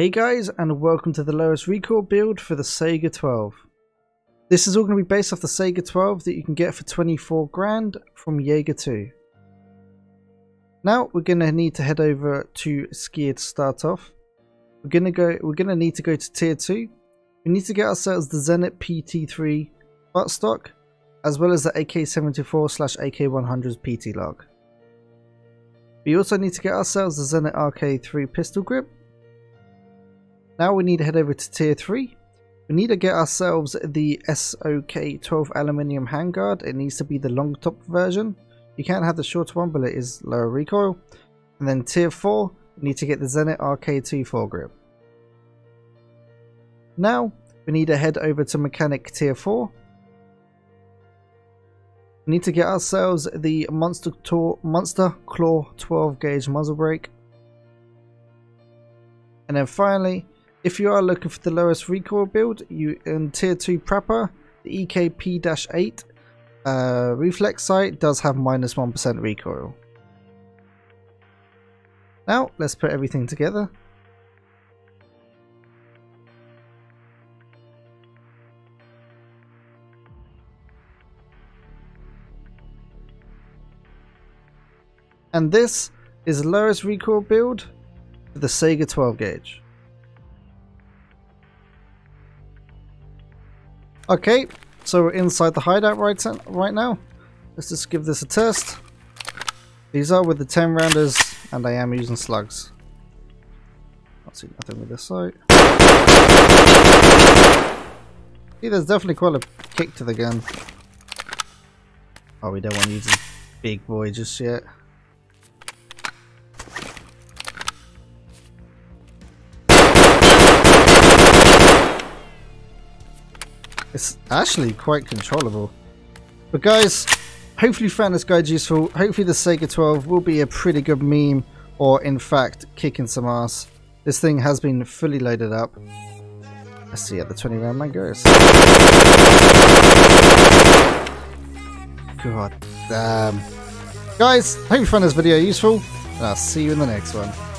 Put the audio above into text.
Hey guys and welcome to the lowest recoil build for the Saiga 12. This is all going to be based off the Saiga 12 that you can get for 24 grand from Jaeger 2. Now we're going to need to head over to Skier to start off. We're going to go we're going to need to go to tier 2. We need to get ourselves the Zenit PT3 buttstock as well as the AK74 slash AK100's PT lock. We also need to get ourselves the Zenit RK3 pistol grip now we need to head over to tier 3. We need to get ourselves the SOK12 aluminium handguard. It needs to be the long top version. You can't have the shorter one, but it is lower recoil. And then tier 4, we need to get the Zenit RK2 foregrip. Now, we need to head over to mechanic tier 4. We need to get ourselves the Monster, Monster Claw 12 gauge muzzle brake. And then finally, if you are looking for the lowest recoil build, you in tier 2 Prapor, the EKP-8 uh, reflex sight does have minus 1 recoil. Now, let's put everything together. And this is lowest recoil build for the Saiga 12 gauge. Okay, so we're inside the hideout right, right now. Let's just give this a test. These are with the 10 rounders, and I am using slugs. Can't see nothing with this sight. See, there's definitely quite a kick to the gun. Oh, we don't want to use this big boy just yet. It's actually quite controllable. But guys, hopefully you found this guide useful. Hopefully the Saiga 12 will be a pretty good meme or in fact kicking some ass. This thing has been fully loaded up. Let's see how the 20 round man goes. God damn. Guys, hope you found this video useful and I'll see you in the next one.